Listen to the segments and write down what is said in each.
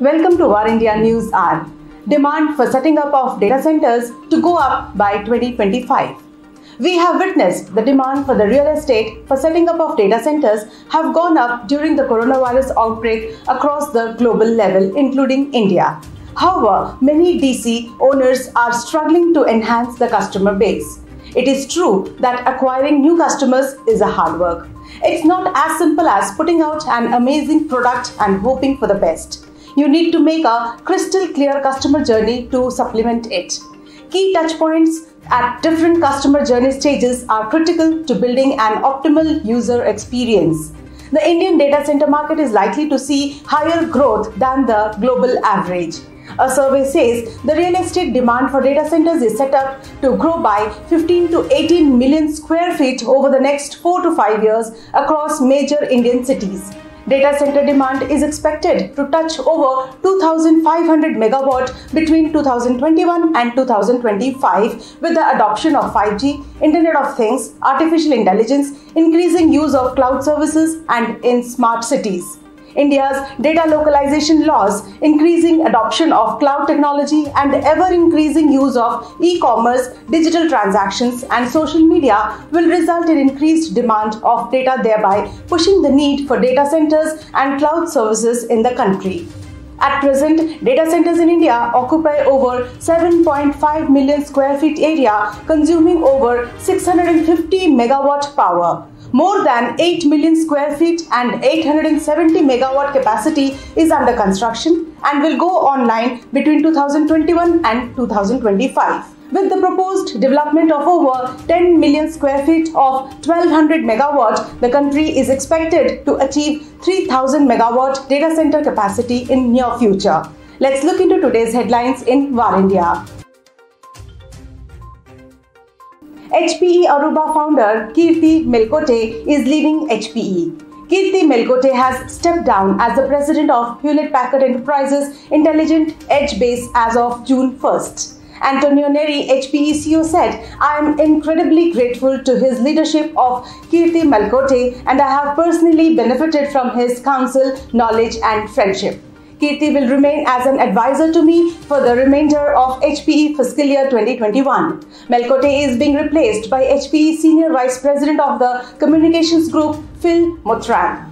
Welcome to VARINDIA News Hour. Demand for setting up of data centers to go up by 2025. We have witnessed the demand for the real estate for setting up of data centers have gone up during the coronavirus outbreak across the global level, including India. However, many DC owners are struggling to enhance the customer base. It is true that acquiring new customers is a hard work. It's not as simple as putting out an amazing product and hoping for the best. You need to make a crystal clear customer journey to supplement it. Key touchpoints at different customer journey stages are critical to building an optimal user experience. The Indian data center market is likely to see higher growth than the global average. A survey says the real estate demand for data centers is set up to grow by 15 to 18 million square feet over the next 4 to 5 years across major Indian cities. Data center demand is expected to touch over 2,500 megawatt between 2021 and 2025 with the adoption of 5G, Internet of Things, artificial intelligence, increasing use of cloud services and in smart cities. India's data localization laws, increasing adoption of cloud technology, and ever increasing use of e commerce, digital transactions, and social media will result in increased demand of data, thereby pushing the need for data centers and cloud services in the country. At present, data centers in India occupy over 7.5 million square feet area, consuming over 650 megawatt power. More than 8 million square feet and 870 megawatt capacity is under construction and will go online between 2021 and 2025. With the proposed development of over 10 million square feet of 1200 megawatt, the country is expected to achieve 3000 megawatt data center capacity in near future. Let's look into today's headlines in VARINDIA. HPE Aruba founder Keerti Melkote is leaving HPE. Keerti Melkote has stepped down as the president of Hewlett Packard Enterprises Intelligent Edge Base as of June 1st. Antonio Neri, HPE CEO, said, I am incredibly grateful to his leadership of Keerti Melkote and I have personally benefited from his counsel, knowledge, and friendship. Keerti will remain as an advisor to me for the remainder of HPE fiscal year 2021. Melkote is being replaced by HPE Senior Vice President of the Communications Group, Phil Mottram.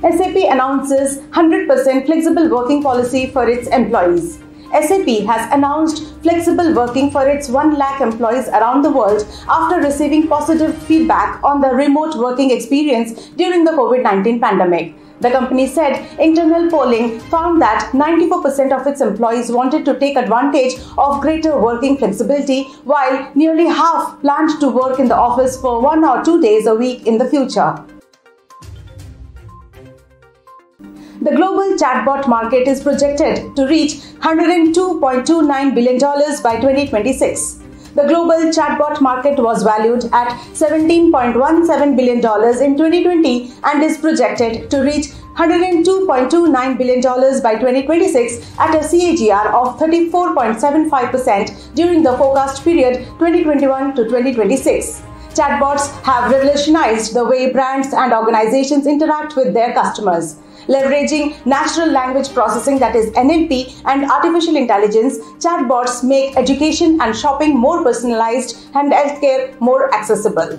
SAP announces 100% flexible working policy for its employees. SAP has announced flexible working for its 1 lakh employees around the world after receiving positive feedback on the remote working experience during the COVID 19 pandemic. The company said internal polling found that 94% of its employees wanted to take advantage of greater working flexibility, while nearly half planned to work in the office for one or two days a week in the future. The global chatbot market is projected to reach $102.29 billion by 2026. The global chatbot market was valued at $17.17 billion in 2020 and is projected to reach $102.29 billion by 2026 at a CAGR of 34.75% during the forecast period 2021 to 2026. Chatbots have revolutionized the way brands and organizations interact with their customers. Leveraging natural language processing, that is NLP, and artificial intelligence, chatbots make education and shopping more personalized and healthcare more accessible.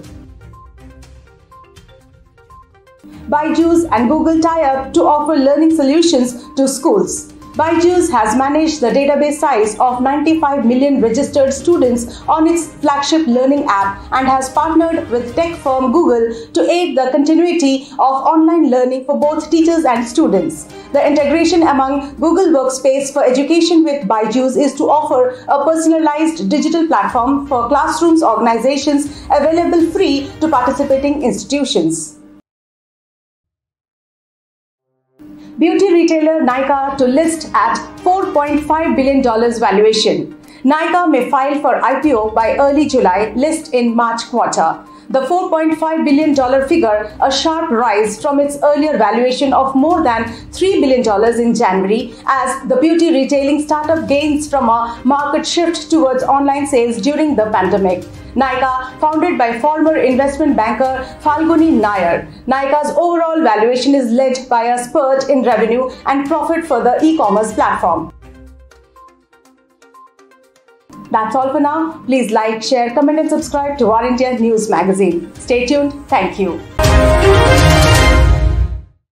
Byju's and Google tie up to offer learning solutions to schools. Byju's has managed the database size of 95 million registered students on its flagship learning app and has partnered with tech firm Google to aid the continuity of online learning for both teachers and students. The integration among Google Workspace for Education with Byju's is to offer a personalized digital platform for classrooms organizations available free to participating institutions. Beauty retailer Nykaa to list at $4.5 billion valuation. Nykaa may file for IPO by early July, list in March quarter. The $4.5 billion figure, a sharp rise from its earlier valuation of more than $3 billion in January, as the beauty retailing startup gains from a market shift towards online sales during the pandemic. Nykaa, founded by former investment banker Falguni Nayar. Nykaa's overall valuation is led by a spurt in revenue and profit for the e-commerce platform. That's all for now. Please like, share, comment and subscribe to VARINDIA News magazine. Stay tuned. Thank you.